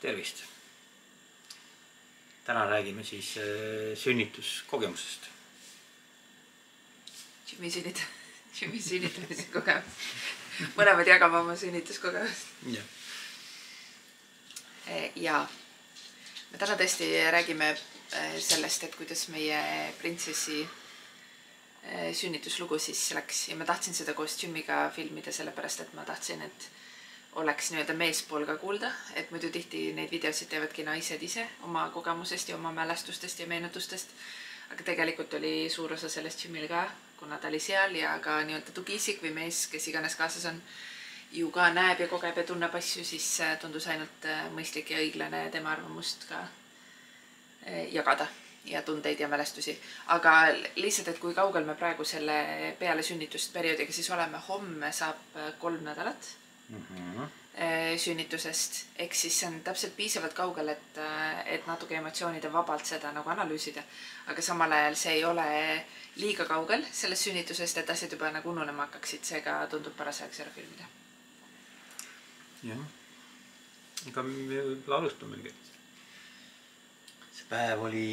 tervist! täna räägime siis äh, sünnituskogemusest. Jimmy sünnit-, Jimmy sünnitamise kogemus. mõlemad jagame oma sünnituskogemust. jah, ja me täna tõesti räägime eh, sellest, et kuidas meie printsessi sünnituslugu siis läks ja ma tahtsin seda koos Jimiga filmida, sellepärast et ma tahtsin, et oleks nii-öelda meespool ka kuulda, et muidu tihti neid videosid teevadki naised ise oma kogemusest ja oma mälestustest ja meenutustest. aga tegelikult oli suur osa sellest Jimil ka, kuna ta oli seal ja ka nii-öelda tugiisik või mees, kes iganes kaasas on, ju ka näeb ja kogeb ja tunneb asju, siis äh, tundus ainult äh, mõistlik ja õiglane tema arvamust ka äh, jagada ja tundeid ja mälestusi. aga lihtsalt, et kui kaugel me praegu selle peale sünnitust perioodiga siis oleme, homme saab kolm nädalat eh, sünnitusest, ehk siis see on täpselt piisavalt kaugel, et, et natuke emotsioonide vabalt seda nagu analüüsida. aga samal ajal see ei ole liiga kaugel sellest sünnitusest, et asjad juba nagu ununema hakkaksid, seega tundub paras ajaks ära filmida. jah. ega me võib-olla alustamegi. see päev oli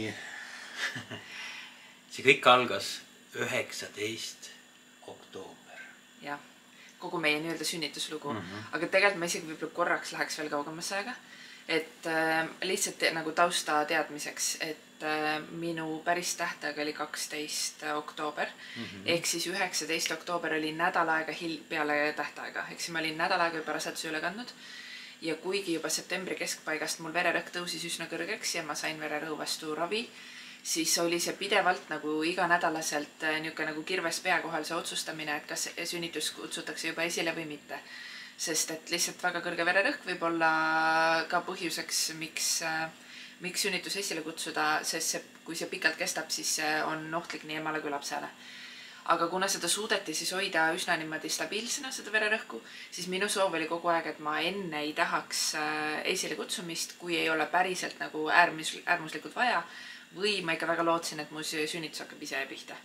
see kõik algas üheksateist oktoober. jah, kogu meie nii-öelda sünnituslugu mm. -hmm. aga tegelikult ma isegi võib-olla korraks läheks veel kaugemasse aega. et äh, lihtsalt nagu tausta teadmiseks, et äh, minu päris tähtaeg oli kaksteist oktoober mm -hmm. ehk siis üheksateist oktoober oli nädal aega hil- peale tähtaega, ehk siis ma olin nädal aega juba raseduse üle kandnud. ja kuigi juba septembri keskpaigast mul vererõhk tõusis üsna kõrgeks ja ma sain vererõhu vastu ravi, siis oli see pidevalt nagu iganädalaselt äh, niisugune nagu kirves pea kohal see otsustamine, et kas sünnitus kutsutakse juba esile või mitte. sest et lihtsalt väga kõrge vererõhk võib olla ka põhjuseks, miks, miks sünnitus esile kutsuda, sest see, kui see pikalt kestab, siis see on ohtlik nii emale kui lapsele aga kuna seda suudeti siis hoida üsna niimoodi stabiilsena, seda vererõhku, siis minu soov oli kogu aeg, et ma enne ei tahaks äh, esilekutsumist, kui ei ole päriselt nagu äärmus, äärmuslikult vaja. Või ma ikka väga lootsin, et mu sü- sünnitus hakkab ise pihta.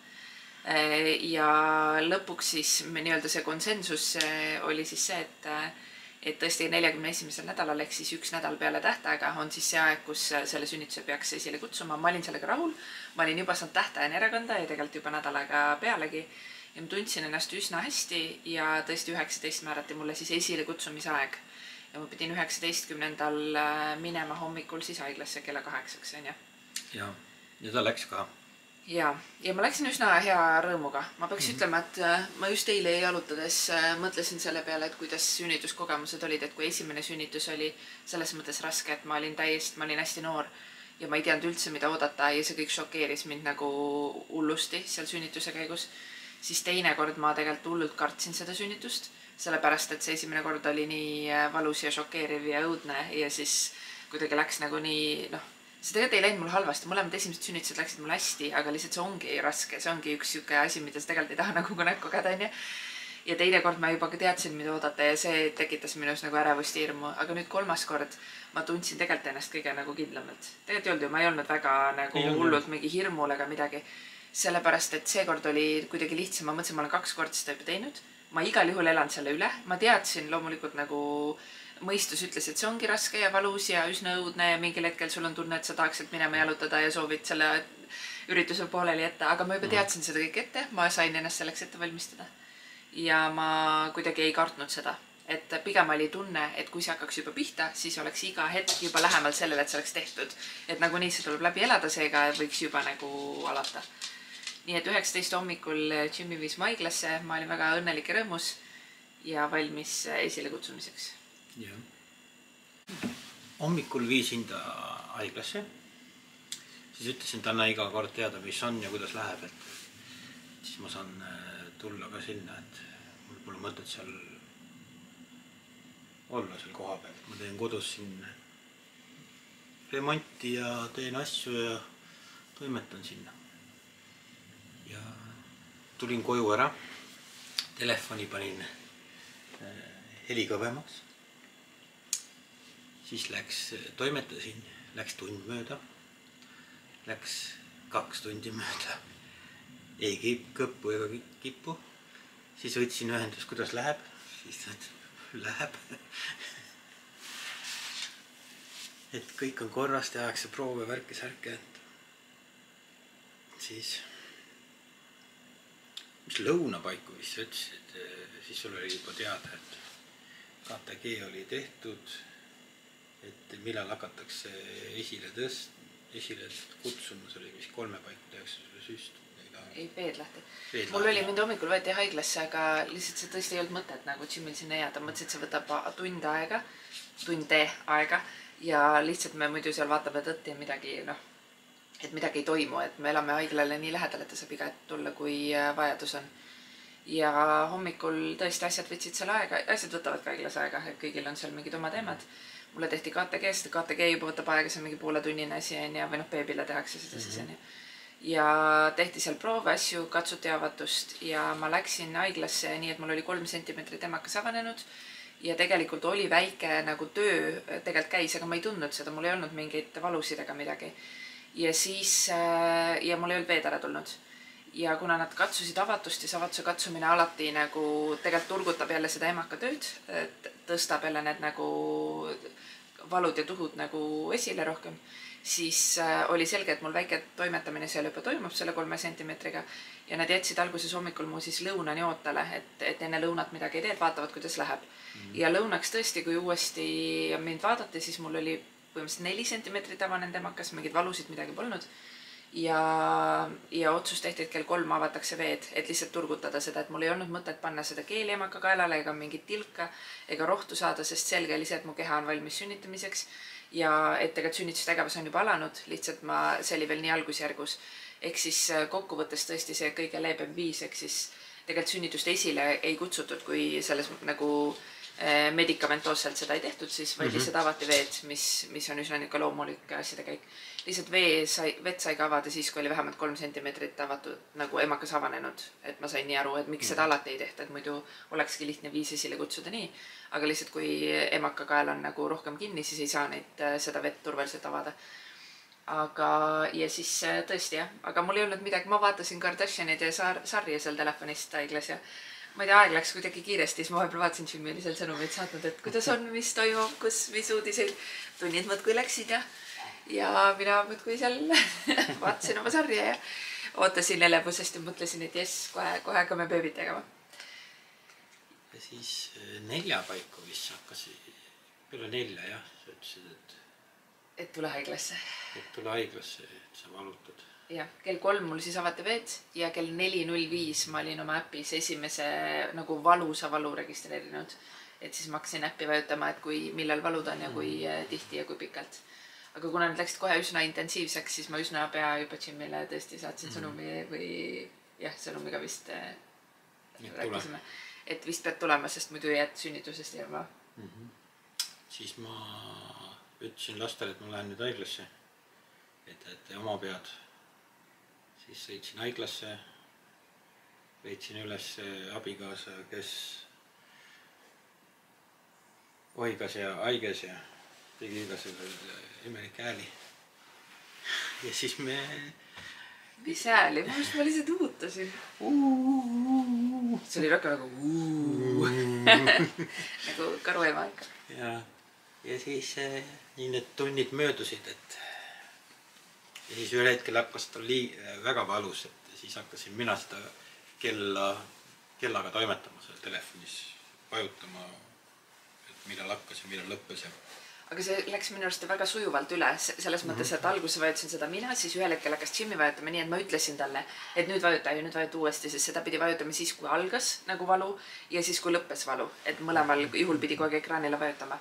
ja lõpuks siis nii-öelda see konsensus äh, oli siis see, et äh, et tõesti neljakümne esimesel nädalal ehk siis üks nädal peale tähtaega on siis see aeg, kus äh, selle sünnituse peaks esile kutsuma. ma olin sellega rahul, ma olin juba saanud tähtajani ära kanda ja tegelikult juba nädal aega pealegi. ja ma tundsin ennast üsna hästi ja tõesti üheksateist määrati mulle siis esilekutsumise aeg. ja ma pidin üheksateistkümnendal äh, minema hommikul siis haiglasse kella kaheksaks onju ja, ja ta läks ka. ja, ja ma läksin üsna hea rõõmuga. ma peaks mm -hmm. ütlema, et äh, ma just eile jalutades äh, mõtlesin selle peale, et kuidas sünnituskogemused olid, et kui esimene sünnitus oli selles mõttes raske, et ma olin täiesti, ma olin hästi noor ja ma ei teadnud üldse, mida oodata ja see kõik šokeeris mind nagu hullusti seal sünnituse käigus. siis teine kord ma tegelikult hullult kartsin seda sünnitust, sellepärast et see esimene kord oli nii äh, valus ja šokeeriv ja õudne ja siis kuidagi läks nagu nii noh see tegelikult ei läinud mul halvasti, mõlemad esimesed sünnitused läksid mul hästi, aga lihtsalt see ongi raske, see ongi üks sihuke asi, mida sa tegelikult ei taha nagu näkku kogeda, onju. ja teine kord ma juba ka teadsin, mida oodata ja see tekitas minus nagu ärevust hirmu, aga nüüd kolmas kord ma tundsin tegelikult ennast kõige nagu kindlamalt. tegelikult ei olnud ju, ma ei olnud väga nagu hullult mingi hirmul ega midagi. sellepärast, et seekord oli kuidagi lihtsam, ma mõtlesin, ma olen kaks korda seda juba teinud. ma igal juhul elan selle üle, ma teadsin loomulikult nagu mõistus ütles, et see ongi raske ja valus ja üsna õudne ja mingil hetkel sul on tunne, et sa tahaksid minema jalutada ja soovid selle ürituse pooleli jätta, aga ma juba teadsin seda kõike ette, ma sain ennast selleks ette valmistada. ja ma kuidagi ei kartnud seda, et pigem oli tunne, et kui see hakkaks juba pihta, siis oleks iga hetk juba lähemal sellele, et see oleks tehtud. et nagunii see tuleb läbi elada, seega võiks juba nagu alata. nii et üheksateist hommikul Jimmy viis ma haiglasse, ma olin väga õnnelik ja rõõmus ja valmis esilekutsumiseks. Hommikul viisin ta haiglasse. siis ütlesin, anna iga kord teada, mis on ja kuidas läheb, et siis ma saan äh, tulla ka sinna, et mul pole mõtet seal olla seal kohapeal, ma teen kodus siin remonti ja teen asju ja toimetan sinna. ja tulin koju ära, telefoni panin äh, heli kõvemaks siis läks, toimetasin, läks tund mööda, läks kaks tundi mööda, ei kip- kõppu ega ki- kippu. siis võtsin ühendust, kuidas läheb, siis ta ütles, läheb. et kõik on korras, tehakse proove, värke-särke, et siis, mis lõunapaiku vist sa ütlesid, siis sul oli juba teada, et KTG oli tehtud, et millal hakatakse esile tõst-, esile kutsuma, see oli vist kolme paiku tehakse sulle süst. ei, peed lahti. Peed mul oli, mind hommikul võeti haiglasse, aga lihtsalt see tõesti ei olnud mõtet nagu džimmil sinna jääda, mõtlesin, et see võtab tund aega, tunde aega ja lihtsalt me muidu seal vaatame tõtt ja midagi noh, et midagi ei toimu, et me elame haiglale nii lähedal, et ta saab iga hetk tulla, kui äh, vajadus on. ja hommikul tõesti asjad võtsid seal aega, asjad võtavad ka haiglas aega, et kõigil on seal mingid oma teemad. Mulle tehti KTG, sest KTG juba võtab aega, see on mingi pooletunnine asi onju, või noh, beebile tehakse seda siis onju ja tehti seal proove, asju, katsuti avatust ja ma läksin haiglasse nii, et mul oli kolm sentimeetrit emakas avanenud ja tegelikult oli väike nagu töö tegelikult käis, aga ma ei tundnud seda, mul ei olnud mingeid valusid ega midagi. ja siis äh, ja mul ei olnud veed ära tulnud. Ja kuna nad katsusid avatust, siis avatuse katsumine alati nagu tegelikult turgutab jälle seda emakatööd, tõstab jälle need nagu valud ja tuhud nagu esile rohkem siis äh, oli selge, et mul väike toimetamine seal juba toimub selle kolme sentimeetriga ja nad jätsid alguses hommikul mu siis lõunani ootele, et, et enne lõunat midagi ei tee, et vaatavad, kuidas läheb mm. -hmm. ja lõunaks tõesti, kui uuesti mind vaadati, siis mul oli põhimõtteliselt neli sentimeetrit avanenud emakas, mingeid valusid, midagi polnud. ja, ja otsus tehti, et kell kolm avatakse veed, et lihtsalt turgutada seda, et mul ei olnud mõtet panna seda keeli emaka kaelale ega mingit tilka ega rohtu saada, sest selge oli see, et mu keha on valmis sünnitamiseks ja et tegelikult sünnitustegevus on juba alanud, lihtsalt ma, see oli veel nii algusjärgus. ehk siis äh, kokkuvõttes tõesti see kõige leebem viis, ehk siis tegelikult sünnitust esile ei kutsutud, kui selles nagu äh, medikamentoosselt seda ei tehtud, siis vaid mm -hmm. lihtsalt avati veed, mis, mis on üsna niisugune loomulik asjade käik. Lihtsalt vee sai, vett sai ka avada siis, kui oli vähemalt kolm sentimeetrit avatud nagu emakas avanenud, et ma sain nii aru, et miks seda alati ei tehta, et muidu olekski lihtne viis esile kutsuda nii. Aga lihtsalt kui emakakael on nagu rohkem kinni, siis ei saa neid, seda vett turvaliselt avada. aga, ja siis äh, tõesti jah, aga mul ei olnud midagi, ma vaatasin Kardashianide sar-, sarja seal telefonist haiglas ja ma ei tea, aeg läks kuidagi kiiresti, siis ma vahepeal vaatasin, Jimmy oli seal sõnumeid saatnud, et kuidas on, mis toimub, kus, mis uudiseid. tunnid muudkui läksid ja, ja mina muudkui seal vaatasin oma sarja ja ootasin elevusest ja mõtlesin, et jess, kohe, kohe hakkame beebit tegema ja siis eh, nelja paiku vist hakkasid, peale nelja jah, sa ütlesid, et, et tule haiglasse. et tule haiglasse, et sa valutad. jah, kell kolm mul siis avati veed ja kell neli null viis ma olin oma äpis esimese nagu valusa valu registreerinud. et siis ma hakkasin äppi vajutama, et kui, millal valud on ja kui äh, tihti ja kui pikalt. Aga kuna need läksid kohe üsna intensiivseks, siis ma üsna pea juba Jimile tõesti saatsin Mhm. sõnumi või jah, sõnumiga vist äh, Et tule. rääkisime, et vist pead tulema, sest muidu jääd sünnitusest ilma. siis ma ütlesin lastele, et ma lähen nüüd haiglasse. et, et oma pead. siis sõitsin haiglasse. leidsin üles abikaasa, kes oigas ja haiges ja tegi igasuguseid imelikke hääli. ja siis me mis hääli, ma just, ma lihtsalt uutasin. see oli rohkem nagu nagu karuema ikka. ja, ja siis eh, nii need tunnid möödusid, et ja siis ühel hetkel hakkas ta lii-, väga valus, et siis hakkasin mina seda kella, kellaga toimetama seal telefonis, vajutama, et millal hakkas ja millal lõppes ja aga see läks minu arust väga sujuvalt üle, selles mõttes, et alguses vajutasin seda mina, siis ühel hetkel hakkas Jimmy vajutama nii, et ma ütlesin talle, et nüüd vajuta ja nüüd vajuta uuesti, sest seda pidi vajutama siis, kui algas nagu valu ja siis, kui lõppes valu, et mõlemal juhul pidi kogu aeg ekraanile vajutama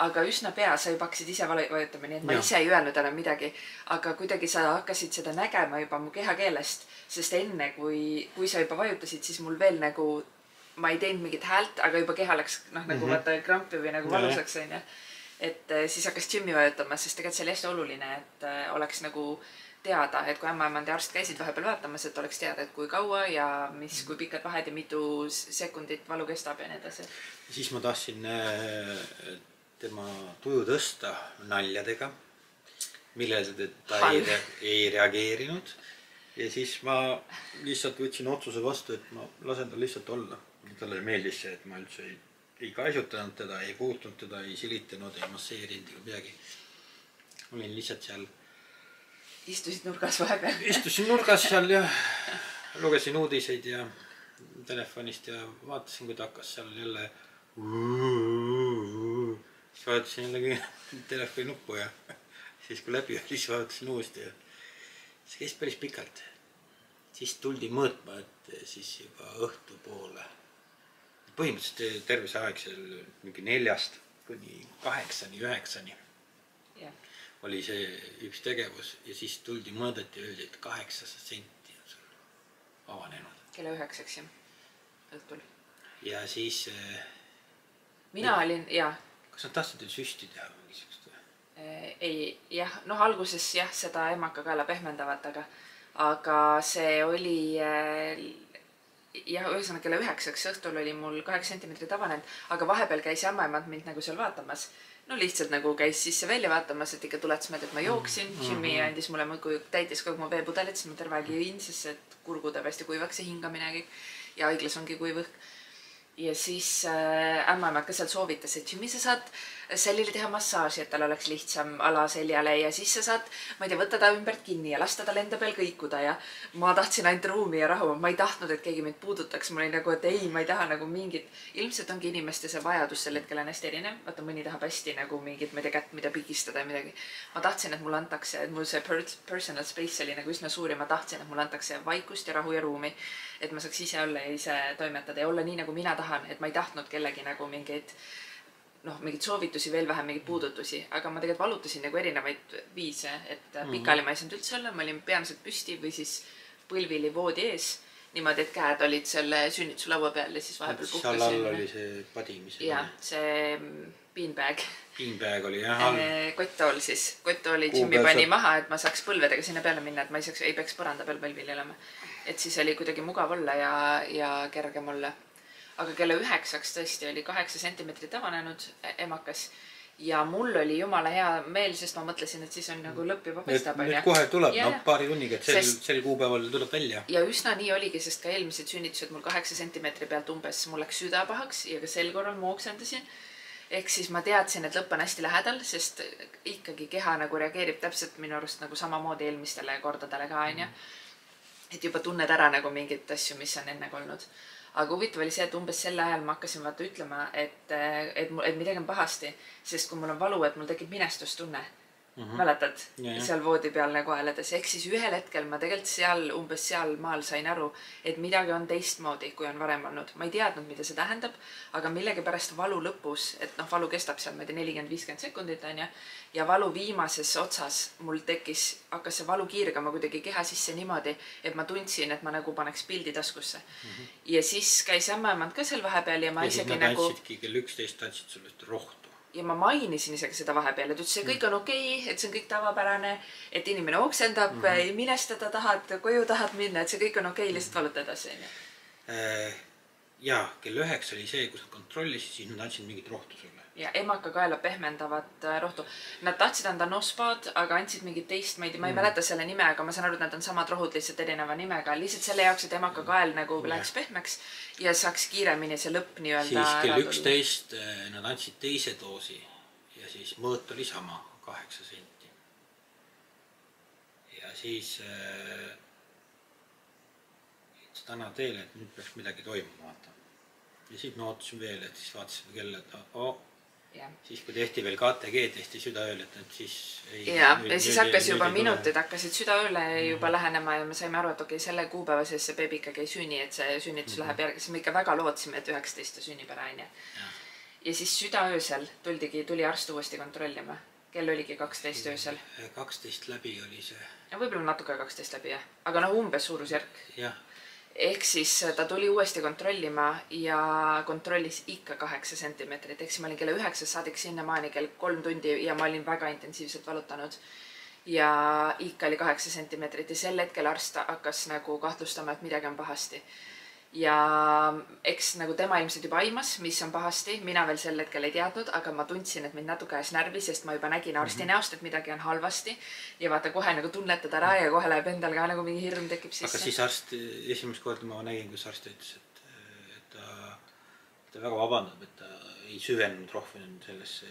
aga üsna pea sa juba hakkasid ise vajutama, nii et ma Jah. ise ei öelnud enam midagi. aga kuidagi sa hakkasid seda nägema juba mu kehakeelest, sest enne kui, kui sa juba vajutasid, siis mul veel nagu, ma ei teinud mingit häält, aga juba keha läks noh, nagu Mhm. vaata krampi või nagu Ja, ja. valusaks onju. Et eh, siis hakkas Jimmy vajutama, sest tegelikult see oli hästi oluline, et eh, oleks nagu teada, et kui ämmaemand ja arst käisid vahepeal vaatamas, et oleks teada, et kui kaua ja mis, kui pikad vahed ja mitu sekundit valu kestab ja nii edasi. siis ma tahtsin äh, tema tuju tõsta naljadega, millele ta ei, ei reageerinud. ja siis ma lihtsalt võtsin otsuse vastu, et ma lasen tal lihtsalt olla. talle meeldis see, et ma üldse ei, ei kaisutanud teda, ei puutunud teda, ei silitanud, ei masseerinud ega midagi. olin lihtsalt seal istusid nurgas vahepeal. istusin nurgas seal ja lugesin uudiseid ja telefonist ja vaatasin, kui ta hakkas seal jälle. siis vajutasin jällegi telefoni nuppu ja siis, kui läbi oli, siis vajutasin uuesti ja see käis päris pikalt. siis tuldi mõõtma, et siis juba õhtupoole. Põhimõtteliselt terve see aeg seal mingi neljast kuni kaheksani, üheksani jah, oli see üks tegevus ja siis tuldi, mõõdeti, öeldi, et kaheksasada senti on sul avanenud. kella üheksaks jah, õhtul. ja siis, mina olin, jaa kas nad tahtsid teil süsti teha või mingisugust või? Eh, ei jah, noh, alguses jah, seda emakakaela pehmendavat, aga, aga see oli äh, jah, ühesõnaga kella üheksaks õhtul oli mul kaheksa sentimeetrit avanenud, aga vahepeal käis ämmaemand mind nagu seal vaatamas. no lihtsalt nagu käis sisse-välja vaatamas, et ikka tuletas meelde, et ma jooksin mm, -hmm. Jimmy andis mulle muudkui, täitis kogu mu veepudelit, siis ma terve aeg jõin, sest et kurgu teeb hästi kuivaks ja hingamine ja kõik. ja haiglas ongi kuiv õhk ja siis äh, ämmaemand ka seal soovitas, et Jimmy, sa saad Sallile teha massaaži, et tal oleks lihtsam ala seljale ja siis sa saad, ma ei tea, võtta ta ümbert kinni ja lasta tal enda peal kõikuda ja ma tahtsin ainult ruumi ja rahu, ma ei tahtnud, et keegi mind puudutaks, mul oli nagu, et ei, ma ei taha nagu mingit, ilmselt ongi inimeste see vajadus sel hetkel on hästi erinev, vaata mõni tahab hästi nagu mingit, ma ei tea, kätt, mida pigistada ja midagi. ma tahtsin, et mulle antakse, et mul see per- personal space oli nagu üsna suur ja ma tahtsin, et mulle antakse vaikust ja rahu ja ruumi et ma saaks ise olla ja ise toimetada ja olla nii, nagu mina tahan, et ma ei tahtnud kellegi nagu mingeid noh, mingeid soovitusi, veel vähem mingeid puudutusi, aga ma tegelikult valutasin nagu erinevaid viise, et mm -hmm. pikali ma ei saanud üldse olla, ma olin peamiselt püsti või siis põlvili voodi ees. niimoodi, et käed olid selle sünnituslaua peal ja siis vahepeal seal all oli see padi, mis jah, see mm, beanbag, beanbag oli jah all. kotttool siis, kotttooli Jimmy pani saab- maha, et ma saaks põlvedega sinna peale minna, et ma ei saaks, ei peaks põranda peal põlvili olema. et siis oli kuidagi mugav olla ja, ja kergem olla. Aga kella üheksaks tõesti oli kaheksa sentimeetrit avanenud e- emakas ja mul oli jumala hea meel, sest ma mõtlesin, et siis on nagu lõpp juba paistab, onju. kohe tuleb, noh paari tunniga, et sel Sest-, sel kuupäeval tuleb välja. ja üsna nii oligi, sest ka eelmised sünnitused mul kaheksa sentimeetri pealt umbes, mul läks süda pahaks ja ka sel korral ma oksendasin. ehk siis ma teadsin, et lõpp on hästi lähedal, sest ikkagi keha nagu reageerib täpselt minu arust nagu samamoodi eelmistele kordadele ka onju. et juba tunned ära nagu mingeid asju, mis on enne olnud. Aga huvitav oli see, et umbes sel ajal ma hakkasin vaata ütlema, et, et et midagi on pahasti, sest kui mul on valu, et mul tekib minestustunne mm. -hmm. mäletad jah. seal voodi peal nagu hääledes, ehk siis ühel hetkel ma tegelikult seal umbes sealmaal sain aru, et midagi on teistmoodi, kui on varem olnud. ma ei teadnud, mida see tähendab, aga millegipärast valu lõpus, et noh, valu kestab seal, ma ei tea, nelikümmend, viiskümmend sekundit onju. ja valu viimases otsas mul tekkis, hakkas see valu kiirgama kuidagi keha sisse niimoodi, et ma tundsin, et ma nagu paneks pildi taskusse mm. -hmm. ja siis käis ämmaemand ka seal vahepeal ja ma ja isegi nagu kell üksteist andsid sulle ühte rohtu. Ja ma mainisin isegi seda vahepeal, et ütles, et kõik on okei okay,, et see on kõik tavapärane, et inimene oksendab mm, -hmm. minestada tahad, koju tahad minna, et see kõik on okei okay,, lihtsalt valuta edasi, onju. Äh, jaa, kell üheksa oli see, kus nad kontrollisid, siis nad andsid mingit rohtu sulle. Ja emakakaela pehmendavat äh, rohtu. Nad tahtsid anda Nospad, aga andsid mingit teist, ma ei tea, ma ei mäleta selle nime, aga ma saan aru, et nad on samad rohud lihtsalt erineva nimega, lihtsalt selle jaoks, et emakakael nagu läheks pehmeks ja saaks kiiremini see lõpp nii-öelda siis kell üksteist nad andsid teise doosi ja siis mõõt oli sama, kaheksa senti. ja siis äh, ütles täna teile, et nüüd peaks midagi toimuma, vaata. ja siis me ootasime veel, et siis vaatasime kella, et oh, jah siis kui tehti veel KTG tehti südaööl, et nüüd siis ei. ja, ja siis hakkas juba minutid hakkasid südaööle juba lähenema ja me saime aru, et okei okay,, selle kuupäeva sees see beebi ikkagi ei sünni, et see sünnitus mm -hmm. läheb järgi, siis me ikka väga lootsime, et üheksateist ta sünnib ära, onju. ja siis südaöösel tuldigi, tuli arst uuesti kontrollima. kell oligi kaksteist öösel. kaksteist läbi oli see, no võib-olla natuke kaksteist läbi jah, aga noh, umbes suurusjärk. jah, ehk siis ta tuli uuesti kontrollima ja kontrollis ikka kaheksa sentimeetrit, ehk siis ma olin kella üheksast saadik sinnamaani kell kolm tundi ja ma olin väga intensiivselt valutanud. ja ikka oli kaheksa sentimeetrit ja sel hetkel arst hakkas nagu kahtlustama, et midagi on pahasti. Ja eks nagu tema ilmselt juba aimas, mis on pahasti, mina veel sel hetkel ei teadnud, aga ma tundsin, et mind natuke ajas närvi, sest ma juba nägin arsti näost, et midagi on halvasti. ja vaata kohe nagu tunnetad ära ja kohe läheb endal ka nagu mingi hirm tekib sisse. aga siis arst, esimest korda ma nägin, kus arst ütles, et, et ta, ta väga vabandab, et ta ei süvenenud rohkem sellesse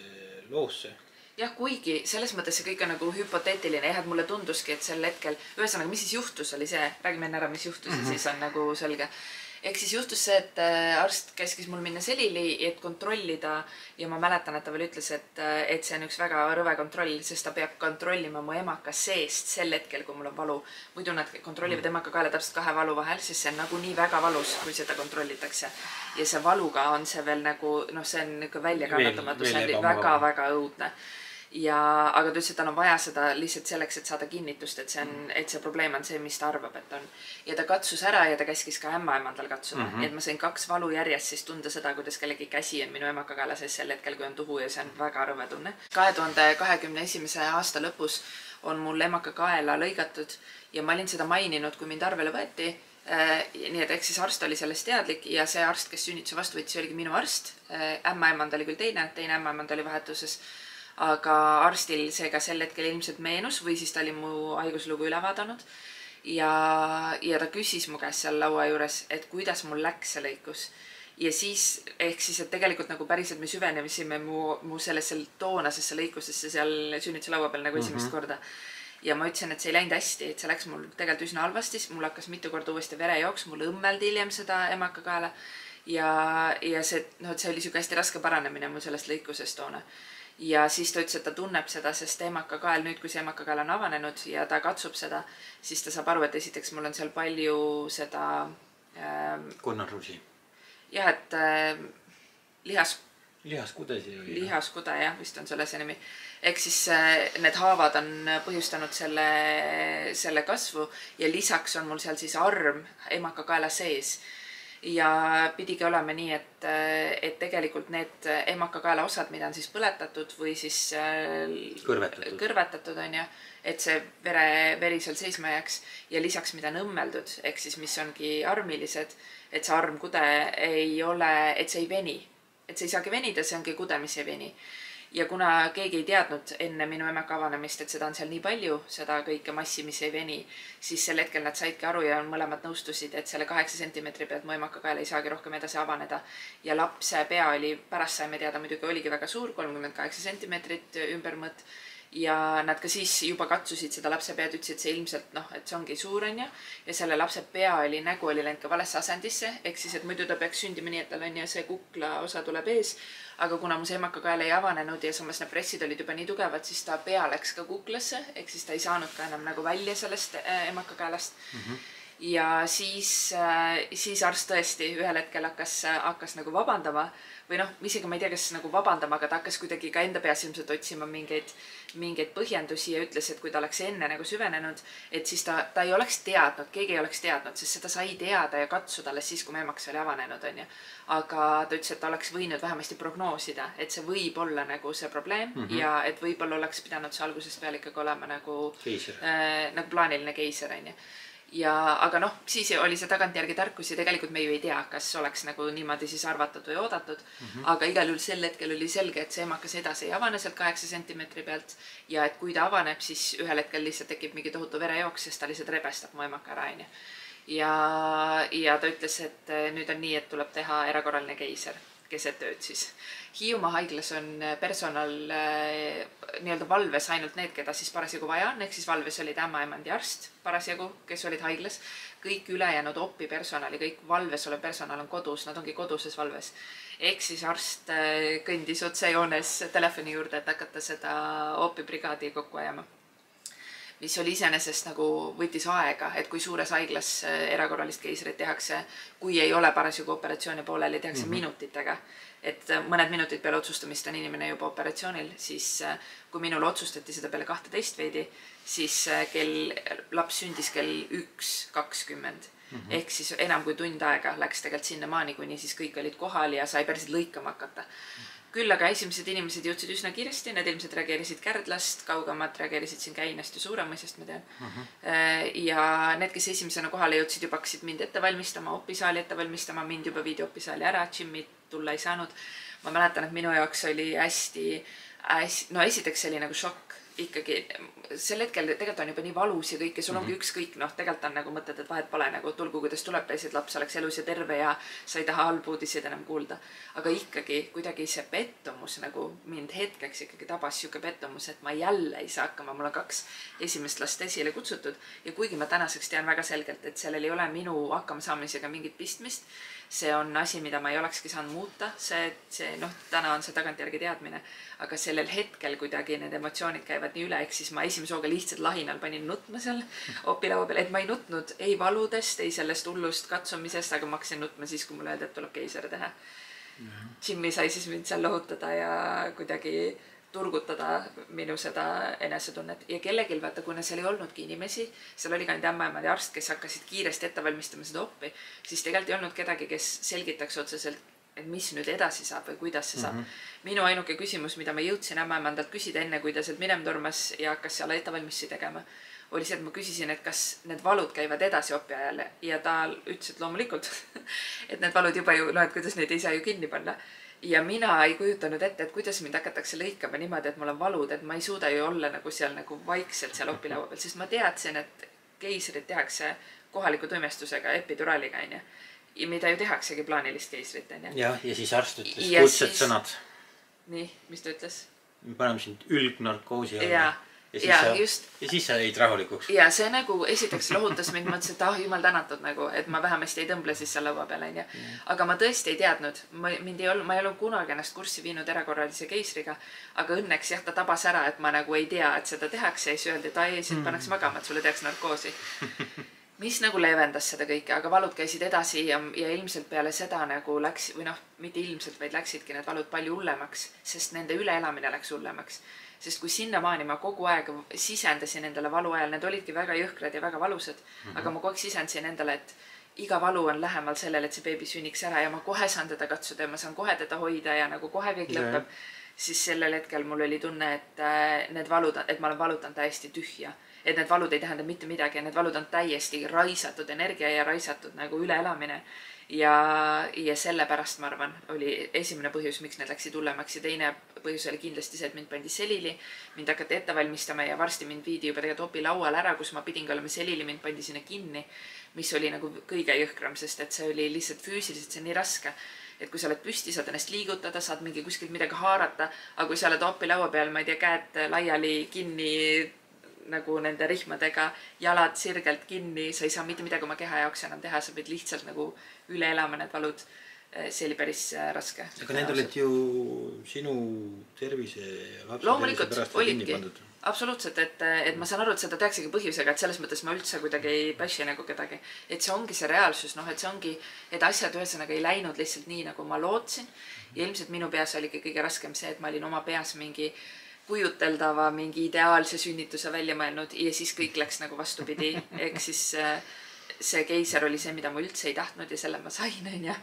loosse. jah, kuigi selles mõttes see kõik on nagu hüpoteetiline jah, et mulle tunduski, et sel hetkel, ühesõnaga, mis siis juhtus, oli see, räägime enne ära, mis juhtus mm -hmm. ja siis on nagu selge. Ehk siis juhtus see, et äh, arst käskis mul minna selili, et kontrollida ja ma mäletan, et ta veel ütles, et, et see on üks väga rõve kontroll, sest ta peab kontrollima mu emaka seest sel hetkel, kui mul on valu. muidu nad kontrollivad emakakaela täpselt kahe valu vahel, sest see on nagunii väga valus, kui seda kontrollitakse. ja see valuga on see veel nagu noh, see on niisugune väljakannatamatu, see on väga-väga õudne ja, aga ta ütles, et tal on vaja seda lihtsalt selleks, et saada kinnitust, et see on, et see probleem on see, mis ta arvab, et on. ja ta katsus ära ja ta käskis ka ämmaemandal katsuda mm, -hmm. nii et ma sain kaks valu järjest siis tunda seda, kuidas kellegi käsi on minu emakakaela sees sel hetkel, kui on tuhu ja see on väga rõve tunne. kahe tuhande kahekümne esimese aasta lõpus on mul emakakaela lõigatud ja ma olin seda maininud, kui mind arvele võeti Äh, nii et ehk siis arst oli sellest teadlik ja see arst, kes sünnituse vastu võttis, oligi minu arst. ämmaemand oli küll teine, teine ämmaemand oli vahetuses. Aga arstil seega sel hetkel ilmselt meenus või siis ta oli mu haiguslugu üle vaadanud. ja, ja ta küsis mu käest seal laua juures, et kuidas mul läks see lõikus ja siis ehk siis, et tegelikult nagu päriselt me süvenesime mu, mu sellesse toonasesse lõikusesse seal sünnituse laua peal nagu esimest mm -hmm. korda. ja ma ütlesin, et see ei läinud hästi, et see läks mul tegelikult üsna halvasti, mul hakkas mitu korda uuesti verejooks, mul õmmeldi hiljem seda emakakaela. ja, ja see, noh, et see oli sihuke hästi raske paranemine mul sellest lõikusest toona. Ja siis ta ütles, et ta tunneb seda, sest emakakael nüüd, kui see emakakael on avanenud ja ta katsub seda, siis ta saab aru, et esiteks mul on seal palju seda ähm, konnarusi. jah, et äh, lihas, lihaskudesi oli. lihaskude jah, vist on selle asja nimi. ehk siis äh, need haavad on põhjustanud selle, selle kasvu ja lisaks on mul seal siis arm emakakaela sees. Ja pidigi olema nii, et, et tegelikult need emakakaela osad, mida on siis põletatud või siis äh, Kõrvetatud. kõrvetatud on ju, et see vere, veri seal seisma jääks ja lisaks, mida on õmmeldud, ehk siis mis ongi armilised, et see armkude ei ole, et see ei veni. et see ei saagi venida, see ongi kude, mis ei veni. Ja kuna keegi ei teadnud enne minu emaka avanemist, et seda on seal nii palju, seda kõike massi, mis ei veni, siis sel hetkel nad saidki aru ja mõlemad nõustusid, et selle kaheksa sentimeetri pealt mu emakakael ei saagi rohkem edasi avaneda. ja lapse pea oli, pärast saime teada muidugi oligi väga suur, kolmkümmend kaheksa sentimeetrit ümbermõõt ja nad ka siis juba katsusid seda lapse pead, ütlesid, et see ilmselt noh, et see ongi suur onju. ja selle lapse pea oli, nägu oli läinud ka valesse asendisse, ehk siis, et muidu ta peaks sündima nii, et tal on ju see kuklaosa tuleb ees. aga kuna mu see emakakael ei avanenud ja samas need pressid olid juba nii tugevad, siis ta pea läks ka kuklasse, ehk siis ta ei saanud ka enam nagu välja sellest äh, emakakaelast mm. -hmm ja siis, siis arst tõesti ühel hetkel hakkas, hakkas nagu vabandama või noh, isegi ma ei tea, kas nagu vabandama, aga ta hakkas kuidagi ka enda peas ilmselt otsima mingeid, mingeid põhjendusi ja ütles, et kui ta oleks enne nagu süvenenud, et siis ta, ta ei oleks teadnud, keegi ei oleks teadnud, sest seda sai teada ja katsuda alles siis, kui mu emaks oli avanenud, onju. aga ta ütles, et ta oleks võinud vähemasti prognoosida, et see võib olla nagu see probleem mm -hmm. ja et võib-olla oleks pidanud see algusest peale ikkagi olema nagu äh, nagu plaaniline keiser onju ja aga noh, siis oli see tagantjärgi tarkus ja tegelikult me ju ei tea, kas oleks nagu niimoodi siis arvatud või oodatud mm. -hmm. aga igal juhul sel hetkel oli selge, et see emakas edasi ei avane sealt kaheksa sentimeetri pealt ja et kui ta avaneb, siis ühel hetkel lihtsalt tekib mingi tohutu verejooks, sest ta lihtsalt rebestab mu emaka ära onju. ja, ja ta ütles, et nüüd on nii, et tuleb teha erakorraline keiser keset ööd siis. Hiiumaa haiglas on personal äh, nii-öelda valves ainult need, keda siis parasjagu vaja on, ehk siis valves olid ämmaemand ja arst parasjagu, kes olid haiglas. kõik ülejäänud opi personali, kõik valves olev personal on kodus, nad ongi koduses valves. ehk siis arst äh, kõndis otsejoones telefoni juurde, et hakata seda opi brigaadi kokku ajama mis oli iseenesest nagu võttis aega, et kui suures haiglas äh, erakorralist keisrit tehakse, kui ei ole parasjagu operatsiooni pooleli, tehakse mm -hmm. minutitega. et äh, mõned minutid peale otsustamist on inimene juba operatsioonil, siis äh, kui minul otsustati seda peale kahteteist veidi, siis kell, laps sündis kell üks kakskümmend Mm -hmm. ehk siis enam kui tund aega läks tegelikult sinnamaani, kuni siis kõik olid kohal ja sai päriselt lõikama hakata küll aga esimesed inimesed jõudsid üsna kiiresti, need ilmselt reageerisid Kärdlast, kaugemad reageerisid siin Käinast ja Suuremõisast, ma tean mm. -hmm. ja need, kes esimesena kohale jõudsid, juba hakkasid mind ette valmistama, opisaali ette valmistama, mind juba viidi opisaali ära, Jimmy tulla ei saanud. ma mäletan, et minu jaoks oli hästi, hästi, no esiteks see oli nagu šokk ikkagi sel hetkel tegelikult on juba nii valus ja kõik ja sul ongi ükskõik, noh, tegelikult on nagu mõtted, et vahet pole nagu tulgu, kuidas tuleb, peaasi, et laps oleks elus ja terve ja sa ei taha halbu uudiseid enam kuulda. aga ikkagi kuidagi see pettumus nagu mind hetkeks ikkagi tabas sihuke pettumus, et ma jälle ei saa hakkama, mul on kaks esimest last esile kutsutud ja kuigi ma tänaseks tean väga selgelt, et sellel ei ole minu hakkamasaamisega mingit pistmist see on asi, mida ma ei olekski saanud muuta, see, see noh, täna on see tagantjärgi teadmine, aga sellel hetkel kuidagi need emotsioonid käivad nii üle, ehk siis ma esimese hooga lihtsalt lahinal panin nutma seal opilaua peal, et ma ei nutnud ei valudest, ei sellest hullust katsumisest, aga ma hakkasin nutma siis, kui mulle öeldi, et tuleb keiser teha. Jimmy sai siis mind seal lohutada ja kuidagi turgutada minu seda enesetunnet ja kellelgi vaata, kuna seal ei olnudki inimesi, seal oligi ainult ämmaemad ja arst, kes hakkasid kiiresti ette valmistama seda oppi, siis tegelikult ei olnud kedagi, kes selgitaks otseselt, et mis nüüd edasi saab või kuidas see saab mm. -hmm. minu ainuke küsimus, mida ma jõudsin ämmaemandalt küsida enne, kui ta sealt minema tormas ja hakkas seal ettevalmistusi tegema, oli see, et ma küsisin, et kas need valud käivad edasi opi ajal ja ta ütles, et loomulikult et need valud juba ju noh, et kuidas neid ei saa ju kinni panna ja mina ei kujutanud ette, et kuidas mind hakatakse lõikama niimoodi, et mul on valud, et ma ei suuda ju olla nagu seal nagu vaikselt seal opilaua peal, sest ma teadsin, et keisrid tehakse kohaliku tuimestusega, epiduraaliga onju. ja mida ju tehaksegi plaanilist keisrit onju. jah, ja siis arst ütles kuldsed siis... sõnad. nii, mis ta ütles? me paneme sind ülgnarkoosi alla ja siis ja, sa, just. ja siis sa jäid rahulikuks. ja see nagu esiteks lohutas mind, mõtlesin, et ah jumal tänatud nagu, et ma vähemasti ei tõmble siis seal laua peal onju. aga ma tõesti ei teadnud, ma, mind ei olnud, ma ei olnud kunagi ennast kurssi viinud erakorralise keisriga. aga õnneks jah, ta tabas ära, et ma nagu ei tea, et seda tehakse ja siis öeldi, et ai ei, sind pannakse magama, et sulle tehakse narkoosi mis nagu leevendas seda kõike, aga valud käisid edasi ja, ja ilmselt peale seda nagu läks või noh, mitte ilmselt, vaid läksidki need valud palju hullemaks, sest nende üleelamine läks hullemaks sest kui sinnamaani ma kogu aeg sisendasin endale valu ajal, need olidki väga jõhkrad ja väga valusad mm, -hmm. aga ma kogu aeg sisendasin endale, et iga valu on lähemal sellele, et see beebi sünniks ära ja ma kohe saan teda katsuda ja ma saan kohe teda hoida ja nagu kohe kõik yeah. lõpeb. siis sellel hetkel mul oli tunne, et äh, need valud, et ma olen valutanud täiesti tühja. et need valud ei tähenda mitte midagi ja need valud on täiesti raisatud energia ja raisatud nagu üleelamine ja, ja sellepärast ma arvan, oli esimene põhjus, miks need läksid hullemaks ja teine põhjus oli kindlasti see, et mind pandi selili. mind hakati ette valmistama ja varsti mind viidi juba tegelikult opilauale ära, kus ma pidingi olema selili, mind pandi sinna kinni. mis oli nagu kõige jõhkram, sest et see oli lihtsalt füüsiliselt, see on nii raske et kui sa oled püsti, saad ennast liigutada, saad mingi kuskilt midagi haarata, aga kui sa oled opilaua peal, ma ei tea, käed laiali kinni nagu nende rihmadega, jalad sirgelt kinni, sa ei saa mitte midagi oma keha jaoks enam teha, sa pead lihtsalt nagu üle elama need valud. see oli päris äh, raske. aga need olid ju sinu tervise ja lapse loomulikult olidki, absoluutselt, et, et ma saan aru, et seda tehaksegi põhjusega, et selles mõttes ma üldse kuidagi ei bash'i nagu kedagi. et see ongi see reaalsus, noh, et see ongi, et asjad ühesõnaga ei läinud lihtsalt nii, nagu ma lootsin. ja ilmselt minu peas oligi kõige raskem see, et ma olin oma peas mingi kujuteldava mingi ideaalse sünnituse välja mõelnud ja siis kõik läks nagu vastupidi, ehk siis äh, see keiser oli see, mida ma üldse ei tahtnud ja selle ma sain, onju.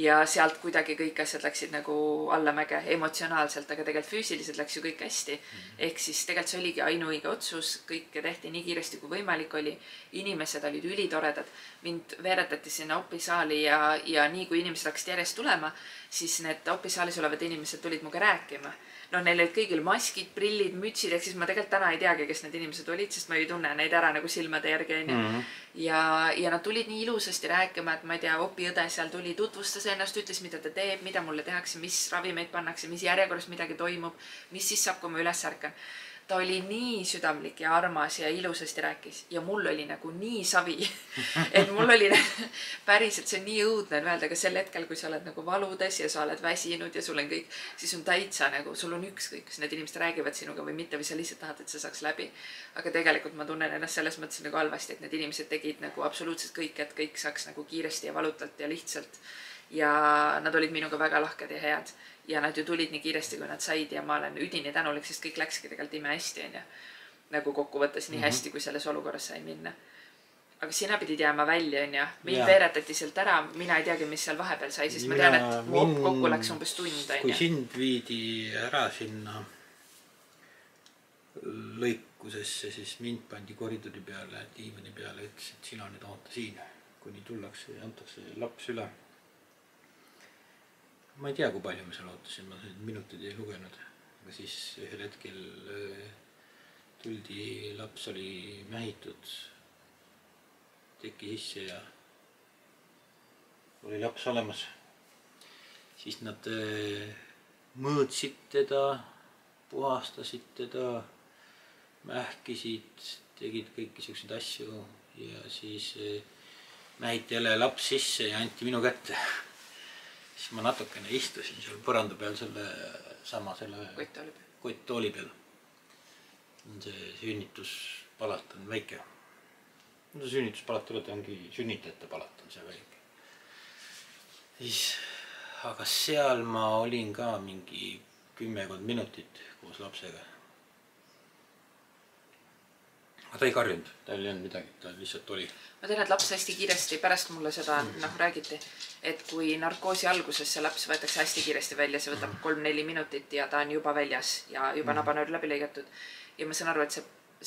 ja sealt kuidagi kõik asjad läksid nagu allamäge emotsionaalselt, aga tegelikult füüsiliselt läks ju kõik hästi. ehk siis tegelikult see oligi ainuõige otsus, kõike tehti nii kiiresti kui võimalik oli. inimesed olid ülitoredad, mind veeretati sinna opisaali ja, ja nii kui inimesed hakkasid järjest tulema, siis need opisaalis olevad inimesed tulid minuga rääkima noh, neil olid kõigil maskid, prillid, mütsid, ehk siis ma tegelikult täna ei teagi, kes need inimesed olid, sest ma ei tunne neid ära nagu silmade järgi onju mm. -hmm. ja, ja nad tulid nii ilusasti rääkima, et ma ei tea, opiõde seal tuli, tutvustas ennast, ütles, mida ta teeb, mida mulle tehakse, mis ravimeid pannakse, mis järjekorras midagi toimub, mis siis saab, kui ma üles ärkan ta oli nii südamlik ja armas ja ilusasti rääkis ja mul oli nagu nii savi et mul oli päriselt, see on nii õudne on öelda, aga sel hetkel, kui sa oled nagu valudes ja sa oled väsinud ja sul on kõik, siis on täitsa nagu, sul on ükskõik, kas need inimesed räägivad sinuga või mitte või sa lihtsalt tahad, et see saaks läbi. aga tegelikult ma tunnen ennast selles mõttes nagu halvasti, et need inimesed tegid nagu absoluutselt kõik, et kõik saaks nagu kiiresti ja valutult ja lihtsalt. Ja nad olid minuga väga lahked ja head ja nad ju tulid nii kiiresti, kui nad said ja ma olen üdini tänulik, sest kõik läkski tegelikult imehästi, onju. nagu kokkuvõttes nii mm -hmm. hästi, kui selles olukorras sai minna. aga sina pidid jääma välja, onju. mind ja. veeretati sealt ära, mina ei teagi, mis seal vahepeal sai, sest mina, ma tean, et min... kokku läks umbes tund, onju. kui sind viidi ära sinna lõikusesse, siis mind pandi koridori peale, diivani peale, ütles, et sina nüüd oota siin, kuni tullakse ja antakse laps üle ma ei tea, kui palju me seal ootasime, ma minuteid ei lugenud, aga siis ühel hetkel äh, tuldi, laps oli mähitud teki sisse ja oli laps olemas. siis nad eh, mõõtsid teda, puhastasid teda, mähkisid, tegid kõiki siukseid asju ja siis eh, mähiti jälle laps sisse ja anti minu kätte. siis ma natukene istusin seal põranda peal selle sama selle Kott oli. kotttooli peal. see sünnituspalat on väike. no sünnituspalat ei ole, ta ongi sünnitajate palat on see väike. siis, aga seal ma olin ka mingi kümmekond minutit koos lapsega. Aga ta ei karjunud, tal ei olnud midagi, ta lihtsalt oli. ma tean, et laps hästi kiiresti, pärast mulle seda noh räägiti, et kui narkoosi alguses see laps võetakse hästi kiiresti välja, see võtab kolm-neli minutit ja ta on juba väljas ja juba nabanöör läbi lõigatud. ja ma saan aru, et see,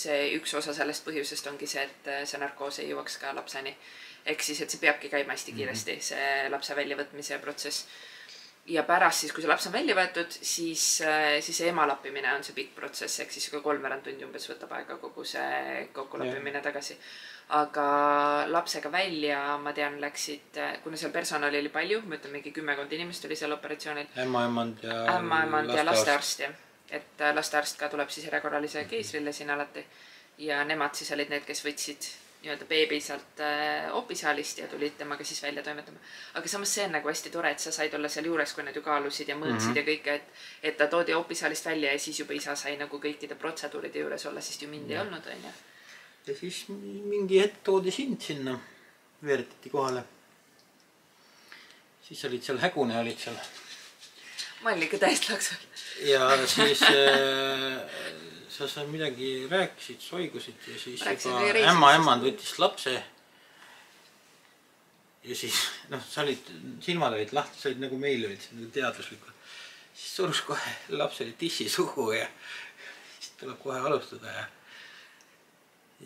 see üks osa sellest põhjusest ongi see, et see narkoos ei jõuaks ka lapseni. ehk siis, et see peabki käima hästi kiiresti, see lapse väljavõtmise protsess ja pärast siis, kui see laps on välja võetud, siis, siis see ema lappimine on see pikk protsess, ehk siis kolmveerand tundi umbes võtab aega kogu see kokkulappimine tagasi. aga lapsega välja, ma tean, läksid, kuna seal personali oli palju, ma ütlen mingi kümmekond inimest oli seal operatsioonil, ämmaemand ja. ämmaemand ja lastearst jah. et äh, lastearst ka tuleb siis erakorralise keisrile siin alati ja nemad siis olid need, kes võtsid nii-öelda beebi sealt äh, opisaalist ja tulid temaga siis välja toimetama. aga samas see on nagu hästi tore, et sa said olla seal juures, kui nad ju kaalusid ja mõõtsid mm -hmm. ja kõike, et et ta toodi opisaalist välja ja siis juba isa sai nagu kõikide protseduuride juures olla, sest ju mind ei olnud, onju. ja siis mingi hetk toodi sind sinna, veeretati kohale. siis olid seal hägune olid seal ma olin ikka täiesti laksul. ja siis äh, sa seal midagi rääkisid, soigusid ja siis Rääkisin juba ämmaemand võttis lapse. ja siis noh, sa olid, silmad olid lahti, sa olid nagu meil olid nagu teadvuslikud. siis surus kohe lapsele tissi suhu ja siis tuleb kohe alustada ja.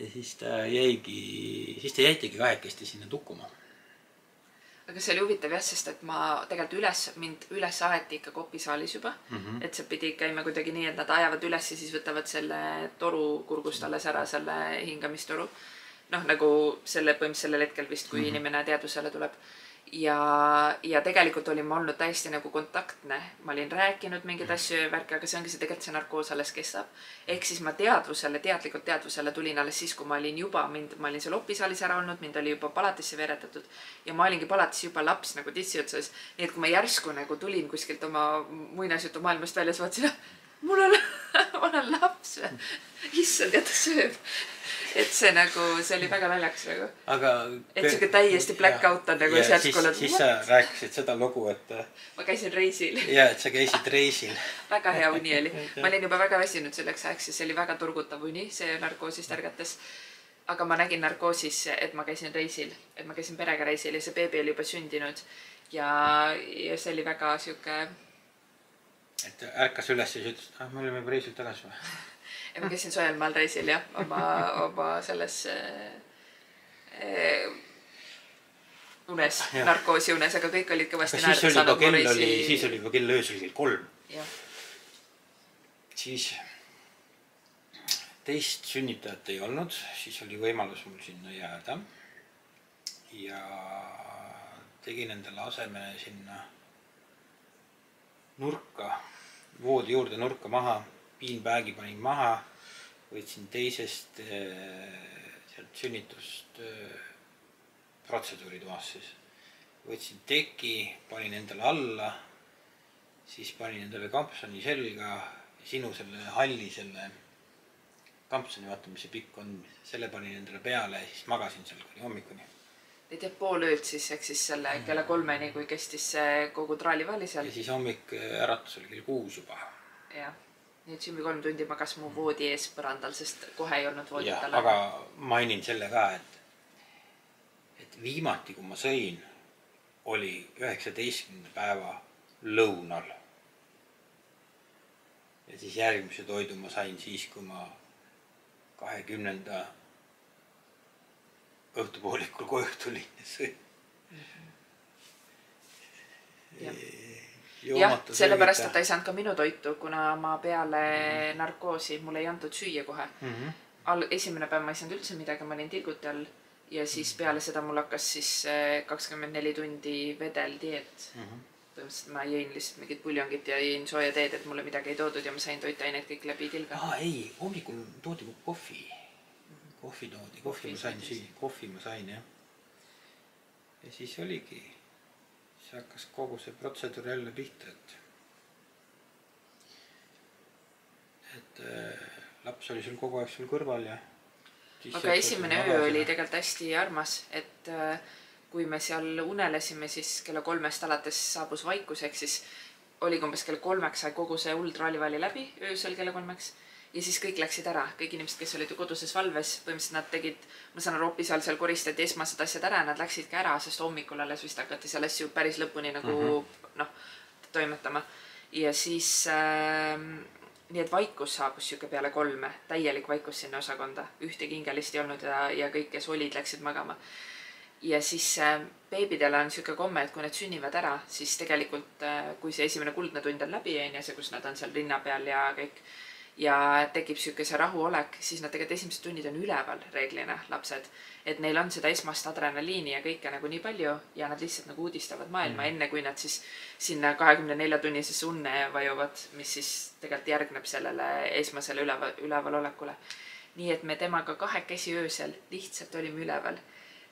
ja siis ta jäigi, siis te jäitegi kahekesti sinna tukkuma. Aga see oli huvitav jah, sest et ma tegelikult üles, mind üles aeti ikka kopisaalis juba mm. -hmm. et see pidi käima kuidagi nii, et nad ajavad üles ja siis võtavad selle toru kurgust alles ära, selle hingamistoru. noh, nagu selle põhimõtteliselt sellel hetkel vist, kui mm -hmm. inimene teadvusele tuleb. ja, ja tegelikult olin ma olnud täiesti nagu kontaktne, ma olin rääkinud mingeid asju ja värke, aga see ongi see, tegelikult see narkoos alles kestab. ehk siis ma teadvusele, teadlikult teadvusele tulin alles siis, kui ma olin juba mind, ma olin seal opisaalis ära olnud, mind oli juba palatisse veeretatud ja ma olingi palatis juba laps nagu tissi otsas. nii et kui ma järsku nagu tulin kuskilt oma muinasjutu maailmast välja, siis vaatasin, mul on, mul on laps. issand, ja ta sööb. Et see nagu, see oli väga naljakas nagu. aga. Et sihuke täiesti black out on nagu ja siis siis sa rääkisid seda lugu, et ma käisin reisil. ja et sa käisid reisil. väga hea uni oli. ma olin juba väga väsinud selleks ajaks ja see oli väga turgutav uni, see narkoosist ärgates. aga ma nägin narkoosis, et ma käisin reisil, et ma käisin perega reisil ja see beebi oli juba sündinud. ja, ja see oli väga sihuke, et ärkas üles ja siis ütles, et ah, me olime juba reisil tagasi või. ja ma käisin soojal maal reisil jah, oma, oma selles äh, unes, Jah. narkoosi unes, aga kõik olid kõvasti kell oli, siis oli juba kell öösel kell kolm, siis teist sünnitajat ei olnud, siis oli võimalus mul sinna jääda. ja tegin endale asemele sinna nurka, voodi juurde nurka maha, beanbag'i panin maha, võtsin teisest eh, sealt sünnitust eh, protseduuritoas siis, võtsin teki, panin endale alla, siis panin endale kampsuni selga, sinu selle halli selle kampsuni, vaata, mis see pikk on, selle panin endale peale ja siis magasin seal kuni hommikuni. ei tea pool ööd siis, ehk siis selle kella kolmeni, kui kestis see kogu traalivali seal ja. siis hommik äh, äratus oli kell kuus juba. jah, nii et Jimmy kolm tundi magas mu voodi ees põrandal, sest kohe ei olnud voodit all. aga mainin selle ka, et, et viimati, kui ma sõin, oli üheksateistkümnenda päeva lõunal. ja siis järgmise toidu ma sain siis, kui ma kahekümnenda õhtupoolikul koju tulin ja sõin. Jah. jah, sellepärast, et ta ei saanud ka minu toitu, kuna ma peale narkoosi, mulle ei antud süüa kohe. mm. -hmm. al-, esimene päev ma ei saanud üldse midagi, ma olin tilguti all ja siis peale seda mul hakkas siis eh, kakskümmend neli tundi vedeldieet. Mm -hmm. põhimõtteliselt ma jõin lihtsalt mingit puljongit ja jõin sooja teed, et mulle midagi ei toodud ja ma sain toitaineid kõik läbi tilga. aa ei, hommikul toodi mu kohvi. kohvi toodi, kohvi ma sain siin, kohvi ma sain jah. ja siis oligi, siis hakkas kogu see protseduur jälle pihta, et. et äh, laps oli sul kogu aeg sul kõrval ja. aga esimene öö oli tegelikult hästi armas, et äh, kui me seal unelesime, siis kella kolmest alates saabus vaikus, ehk siis oligi umbes kell kolmeks sai kogu see hull traalivali läbi öösel kella kolmeks ja siis kõik läksid ära, kõik inimesed, kes olid ju koduses valves, põhimõtteliselt nad tegid, ma saan aru, Opis all seal koristati esmased asjad ära, nad läksid ka ära, sest hommikul alles vist hakati seal asju päris lõpuni nagu mm -hmm. noh, toimetama. ja siis äh, nii et vaikus saabus sihuke peale kolme, täielik vaikus sinna osakonda, ühtegi hingelist ei olnud ja, ja kõik, kes olid, läksid magama. ja siis äh, beebidel on sihuke komme, et kui nad sünnivad ära, siis tegelikult äh, kui see esimene kuldne tund on läbi, onju, see, kus nad on seal rinna peal ja kõik ja tekib sihuke see rahuolek, siis nad tegelikult esimesed tunnid on üleval reeglina, lapsed. et neil on seda esmast adrenaliini ja kõike nagu nii palju ja nad lihtsalt nagu uudistavad maailma mm. enne, kui nad siis sinna kahekümne nelja tunnisesse unne vajuvad, mis siis tegelikult järgneb sellele esmasele üleval, ülevalolekule. nii et me temaga kahekesi öösel lihtsalt olime üleval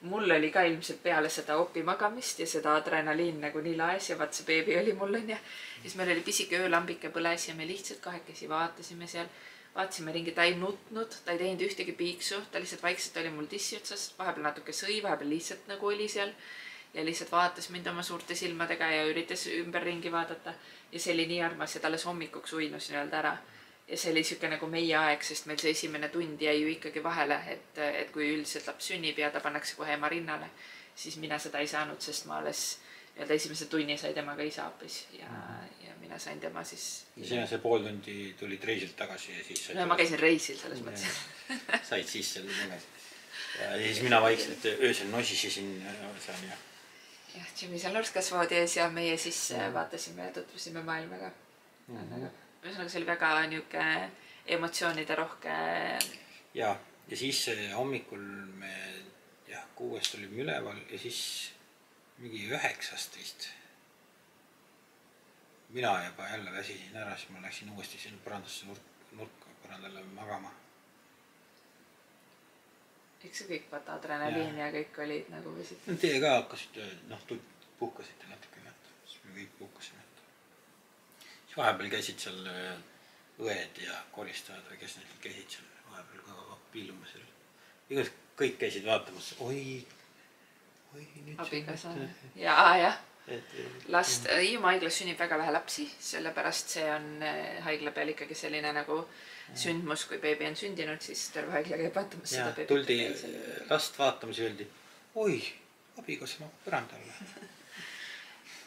mul oli ka ilmselt peale seda opi magamist ja seda adrenaliin nagu nii laes ja vaat see beebi oli mul onju. siis meil oli pisike öölambike põles ja me lihtsalt kahekesi vaatasime seal, vaatasime ringi, ta ei nutnud, ta ei teinud ühtegi piiksu, ta lihtsalt vaikselt oli mul tissi otsas, vahepeal natuke sõi, vahepeal lihtsalt nagu oli seal. ja lihtsalt vaatas mind oma suurte silmadega ja üritas ümberringi vaadata ja see oli nii armas ja ta alles hommikuks uinus nii-öelda ära ja see oli sihuke nagu meie aeg, sest meil see esimene tund jäi ju ikkagi vahele, et, et kui üldiselt laps sünnib ja ta pannakse kohe ema rinnale, siis mina seda ei saanud, sest ma alles nii-öelda esimese tunni sai temaga isa hoopis ja, ja mina sain tema siis. sina see pool tundi tulid reisilt tagasi ja siis. no ma käisin reisil selles mõttes. said siis selle tagasi. ja siis mina vaikselt öösel nosisesin seal ja. jah, Jimmy seal norskas voodi ees ja meie siis mm. vaatasime ja tutvusime maailmaga mm. -hmm. ühesõnaga, see oli väga niuke emotsioonide rohke. ja, ja siis hommikul me jah, kuuest olime üleval ja siis mingi üheksast vist. mina juba jälle väsisin ära, siis ma läksin uuesti sinna põrandasse nurk, nurka põrandale magama. eks see kõik vaata adrenaliin ja. ja kõik olid nagu no teie ka hakkasite, noh, puhkasite natukene, siis me kõik puhkasime. siis vahepeal käisid seal äh, õed ja koristajad või kes neil käisid seal vahepeal ka piilumas seal. igatahes kõik käisid vaatamas, oi, oi nüüd. abikaasa ja, jah last, Hiiumaa haiglas sünnib väga vähe lapsi, sellepärast see on eh, haigla peal ikkagi selline nagu sündmus, kui beebi on sündinud, siis terve haigla käib vaatamas ja seda tuldi last vaatamas ja öeldi, oi, abikaasa magab põranda all.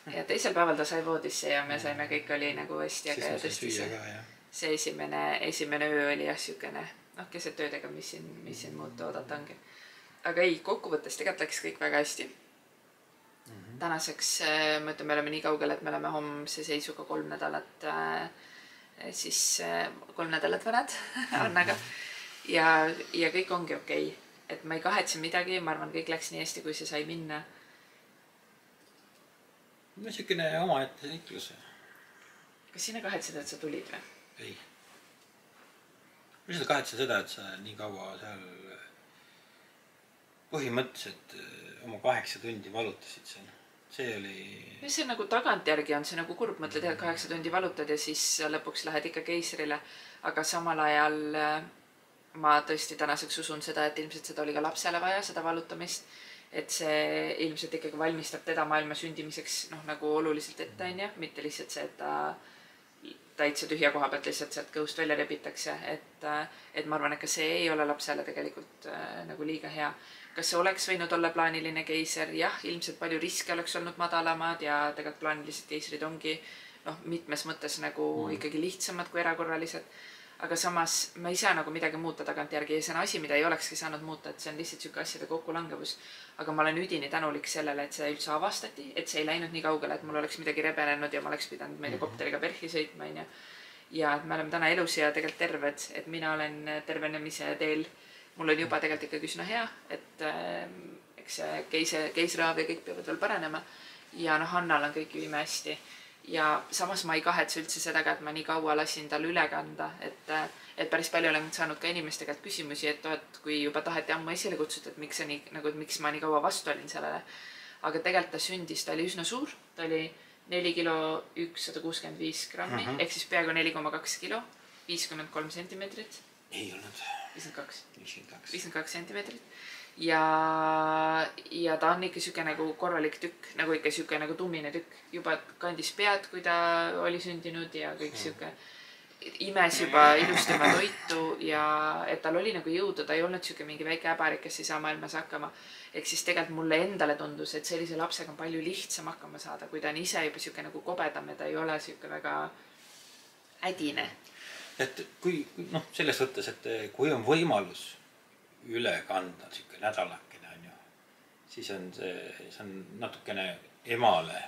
ja teisel päeval ta sai voodisse ja me saime, kõik oli nagu hästi äge ja siis tõesti see, see esimene, esimene öö oli jah, siukene noh, keset ööd, ega mis siin, mis siin muud oodata ongi. aga ei, kokkuvõttes tegelikult läks kõik väga hästi tänaseks äh, ma ütlen, me oleme nii kaugel, et me oleme homse seisuga kolm nädalat äh, siis äh, kolm nädalat vanad Annaga. ja, ja kõik ongi okei okay., et ma ei kahetse midagi, ma arvan, kõik läks nii hästi, kui see sai minna. Siukene omaette seiklus, kas sina kahetsed, et sa tulid või? ei. ma lihtsalt kahetsen seda, et sa nii kaua seal põhimõtteliselt äh, oma kaheksa tundi valutasid seal, see oli. see on nagu tagantjärgi on see nagu kurb, mõtled jah, et kaheksa tundi valutad ja siis lõpuks lähed ikka keisrile. aga samal ajal äh, ma tõesti tänaseks usun seda, et ilmselt seda oli ka lapsele vaja, seda valutamist. Et see ilmselt ikkagi valmistab teda maailma sündimiseks noh, nagu oluliselt ette onju, mitte lihtsalt see, et ta täitsa tühja koha pealt lihtsalt sealt kõhust välja rebitakse, et, et ma arvan, et ka see ei ole lapsele tegelikult äh, nagu liiga hea kas see oleks võinud olla plaaniline keiser, jah, ilmselt palju riske oleks olnud madalamad ja tegelikult plaanilised keisrid ongi noh, mitmes mõttes nagu mm. ikkagi lihtsamad kui erakorralised. Aga samas ma ei saa nagu midagi muuta tagantjärgi ja see on asi, mida ei olekski saanud muuta, et see on lihtsalt sihuke asjade kokkulangevus. aga ma olen üdini tänulik sellele, et see üldse avastati, et see ei läinud nii kaugele, et mul oleks midagi rebenenud ja ma oleks pidanud, ma ei tea, kopteriga PERH-i sõitma, onju. ja et me oleme täna elus ja tegelikult terved, et mina olen tervenemise teel. mul on juba tegelikult ikkagi üsna hea, et äh, eks see keise, keisrihaav ja kõik peavad veel paranema. ja noh, Hannal on kõik ju imehästi ja samas ma ei kahetse üldse seda ka, et ma nii kaua lasin tal üle kanda, et, et päris palju olen saanud ka inimeste käest küsimusi, et oh, et kui juba taheti ammu esile kutsuda, et miks see nii nagu, et miks ma nii kaua vastu olin sellele. aga tegelikult ta sündis, ta oli üsna suur, ta oli neli kilo ükssada kuuskümmend viis grammi mm -hmm. ehk siis peaaegu neli koma kaks kilo, viiskümmend kolm sentimeetrit. ei olnud. viiskümmend kaks. viiskümmend kaks. viiskümmend kaks sentimeetrit ja, ja ta on ikka sihuke nagu korralik tükk, nagu ikka sihuke nagu tummine tükk, juba kandis pead, kui ta oli sündinud ja kõik sihuke imes juba ilusti oma toitu ja et tal oli nagu jõudu, ta ei olnud sihuke mingi väike äbarik, kes ei saa maailmas hakkama. ehk siis tegelikult mulle endale tundus, et sellise lapsega on palju lihtsam hakkama saada, kui ta on ise juba sihuke nagu kobedam ja ta ei ole sihuke väga ädine. et kui noh, selles mõttes, et kui on võimalus üle kanda, sihuke nädalakene on ju. siis on see, see on natukene emale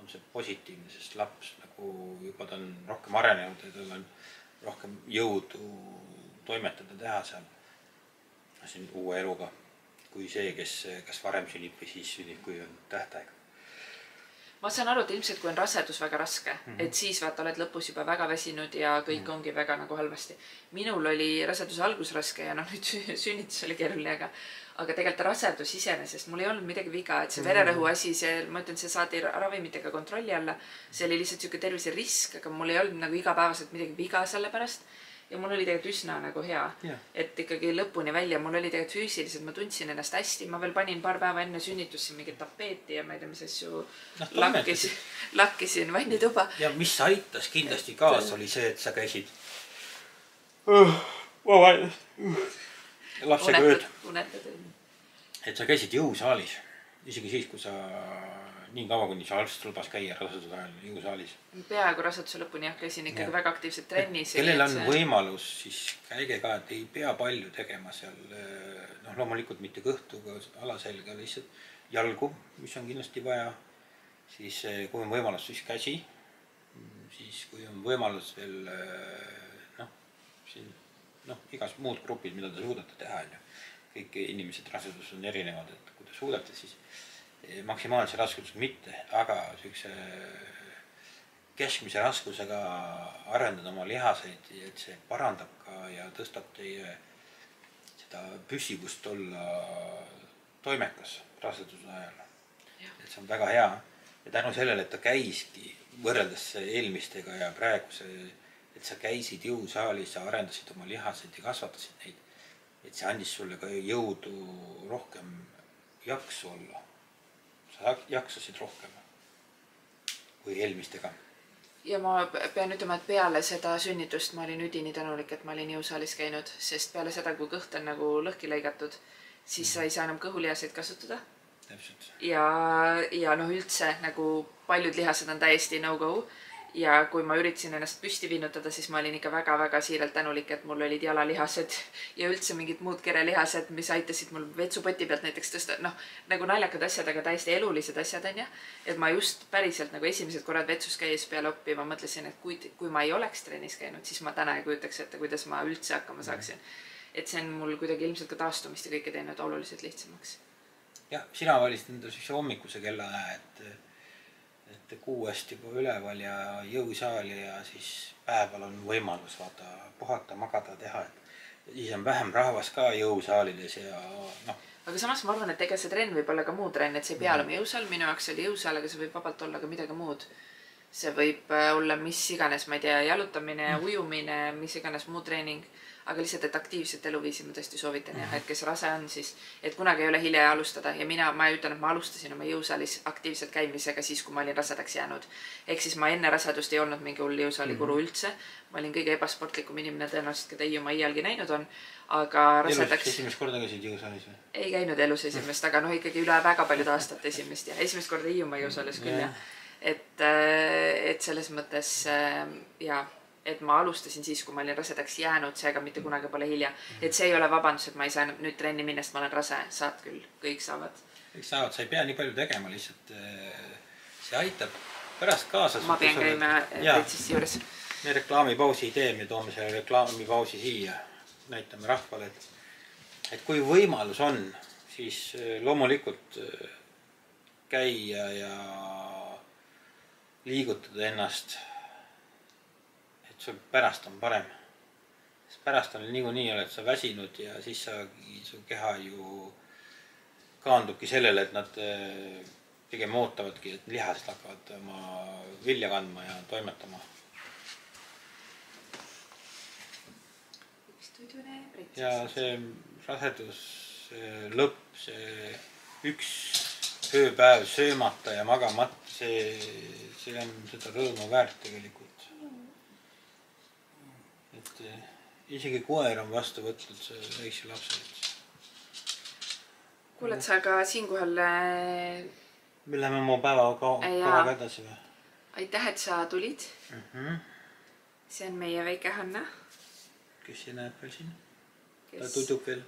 on see positiivne, sest laps nagu juba ta on rohkem arenenud ja tal on rohkem jõudu toimetada, teha seal siin uue eluga. kui see, kes kas varem sünnib või siis sünnib, kui on tähtaeg ma saan aru, et ilmselt kui on rasedus väga raske mm, -hmm. et siis vaata, oled lõpus juba väga väsinud ja kõik mm -hmm. ongi väga nagu halvasti. minul oli raseduse algus raske ja noh, nüüd sünnitus oli keeruline, aga aga tegelikult rasedus iseenesest, mul ei olnud midagi viga, et see Mhm. vererõhu asi, see, ma ütlen, see saadi ravimitega kontrolli alla. see oli lihtsalt sihuke terviserisk, aga mul ei olnud nagu igapäevaselt midagi viga selle pärast. Ja mul oli tegelikult üsna nagu hea Jah. et ikkagi lõpuni välja, mul oli tegelikult füüsiliselt, ma tundsin ennast hästi, ma veel panin paar päeva enne sünnitust siin mingit tapeeti ja ma ei tea, mis asju Noh, lakkisin, lakkisin vannituba. ja mis aitas kindlasti kaasa, oli see, et sa käisid lapsega ööd, unetad, unetad. et sa käisid jõusaalis, isegi siis, kui sa nii kaua, kuni alguses lubas käia raseduse ajal jõusaalis. peaaegu raseduse lõpuni jah, käisin ikkagi Jah. väga aktiivselt trennis. kellel on võimalus, siis käige ka, et ei pea palju tegema seal. noh, loomulikult mitte kõhtuga, alaselga, lihtsalt jalgu, mis on kindlasti vaja. siis eh, kui on võimalus, siis käsi. siis kui on võimalus veel eh, noh, siin noh, igas muud grupid, mida te suudate teha, on ju. kõik inimesed rasedus on erinevad, et kui te suudate, siis eh, maksimaalse raskusega mitte, aga siukse keskmise raskusega arendada oma lihaseid, et see parandab ka ja tõstab teie seda püsivust olla toimekas raseduse ajal. et see on väga hea ja tänu sellele, et ta käiski võrreldes eelmistega ja praeguse, et sa käisid jõusaalis, sa arendasid oma lihaseid ja kasvatasid neid. et see andis sulle ka jõudu rohkem jaksu olla. Sa jaksasid rohkem kui eelmistega. Ja ma pean ütlema, et peale seda sünnitust ma olin üdini tänulik, et ma olin jõusaalis käinud, sest peale seda, kui kõht on nagu lõhki lõigatud, siis sa ei saa enam kõhulihaseid kasutada. Ja, ja noh, üldse nagu paljud lihased on täiesti no-go. Ja kui ma üritasin ennast püsti vinnutada, siis ma olin ikka väga-väga siiralt tänulik, et mul olid jalalihased ja üldse mingid muud kerelihased, mis aitasid mul vetsupoti pealt näiteks tõsta, noh nagu naljakad asjad, aga täiesti elulised asjad onju. et ma just päriselt nagu esimesed korrad vetsus käies peale oppi ma mõtlesin, et kui, kui ma ei oleks trennis käinud, siis ma täna ei kujutaks ette, kuidas ma üldse hakkama saaksin. et see on mul kuidagi ilmselt ka taastumist ja kõike teinud oluliselt lihtsamaks jah, sina valisid endale siukse hommikuse kellaaja, et, et kuuest juba üleval ja jõusaali ja siis päeval on võimalus vaata puhata, magada, teha, et siis on vähem rahvast ka jõusaalides ja noh, aga samas ma arvan, et ega see trenn võib olla ka muu trenn, et see ei pea olema jõusaal, minu jaoks oli jõusaal, aga see võib vabalt olla ka midagi muud. see võib äh, olla mis iganes, ma ei tea, jalutamine, ujumine, mis iganes muu treening. Aga lihtsalt, et aktiivset eluviisi ma tõesti soovitan jah, et kes rase on, siis, et kunagi ei ole hilja alustada ja mina, ma ütlen, et ma alustasin oma jõusaalis aktiivselt käimisega siis, kui ma olin rasedaks jäänud. ehk siis ma enne rasedust ei olnud mingi hull jõusaali guru üldse. ma olin kõige ebasportlikum inimene tõenäoliselt, keda Hiiumaa iialgi näinud on. aga rasedaks esimest korda käisid jõusaalis või? ei käinud elus esimest, aga noh, ikkagi üle väga paljude aastate esimest ja esimest korda Hiiumaa jõusaalis küll Jah. jah. et, et selles mõttes äh, ja et ma alustasin siis, kui ma olin rasedaks jäänud, seega mitte kunagi pole hilja. et see ei ole vabandus, et ma ei saa nüüd trenni minna, sest ma olen rase, saad küll, kõik saavad. kõik saavad, sa ei pea nii palju tegema, lihtsalt eh, see aitab pärast kaasa. ma pean käima pritsissi juures. me reklaamipausi ei tee, me toome selle reklaamipausi siia, näitame rahvale, et, et kui võimalus on, siis eh, loomulikult käia ja liigutada ennast. Sul pärast on parem. sest pärast on niikuinii oled sa väsinud ja siis sa, su keha ju kaandubki sellele, et nad eh, pigem ootavadki, et lihased hakkavad oma vilja kandma ja toimetama ja see rasedus see lõpp, see üks ööpäev söömata ja magamata, see, see on seda rõõmu väärt tegelikult. Et eh, isegi koer on vastu võtnud väikse lapse, kuule, et sa ka siinkohal äh, me läheme oma päevakavaga Jaa. kavaga edasi või aitäh, et sa tulid. mm? -hmm. see on meie väike Hanna, kes see näeb veel siin? ta kes, tudub veel.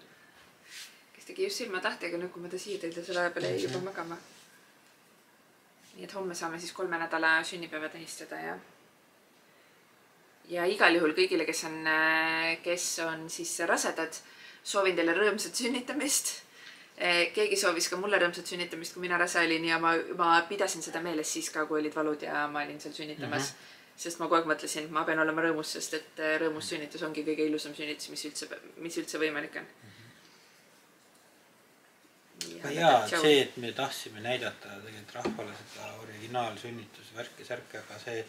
kes tegi just silmatahtega, nüüd kui ma ta siia tõin, ta selle aja peale jäi juba magama. nii et homme saame siis kolme nädala sünnipäeva tähistada ja ja igal juhul kõigile, kes on, kes on siis rasedad, soovin teile rõõmsat sünnitamist. keegi soovis ka mulle rõõmsat sünnitamist, kui mina rase olin ja ma, ma pidasin seda meeles siis ka, kui olid valud ja ma olin seal sünnitamas mm. -hmm. sest ma kogu aeg mõtlesin, ma pean olema rõõmus, sest et äh, rõõmus sünnitus ongi kõige ilusam sünnitus, mis üldse, mis üldse võimalik on. aga jaa, see, et me tahtsime näidata tegelikult rahvale seda originaalsünnituse värki, särki, aga see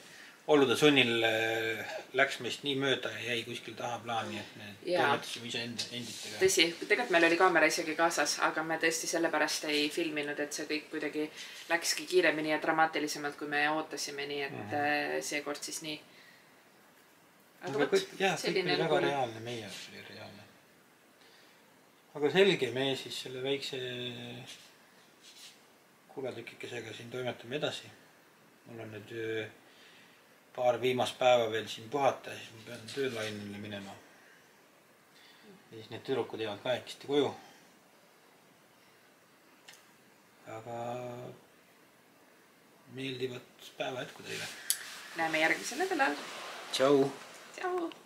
olude sunnil äh, läks meist nii mööda ja jäi kuskil tahaplaani, et me toimetasime iseenda, enditega. tõsi, tegelikult meil oli kaamera isegi kaasas, aga me tõesti sellepärast ei filminud, et see kõik kuidagi läkski kiiremini ja dramaatilisemalt, kui me ootasime, nii et mm. -hmm. seekord siis nii. aga jaa, kõik oli väga reaalne, meie jaoks oli reaalne. aga selge, me siis selle väikse kuratükikesega siin toimetame edasi. mul on nüüd öö, paar viimast päeva veel siin puhata ja siis ma pean töölainele minema. ja siis need tüdrukud jäävad kahekesti koju. aga meeldivat päeva jätku teile. näeme järgmisel nädalal. tšau. tšau.